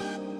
you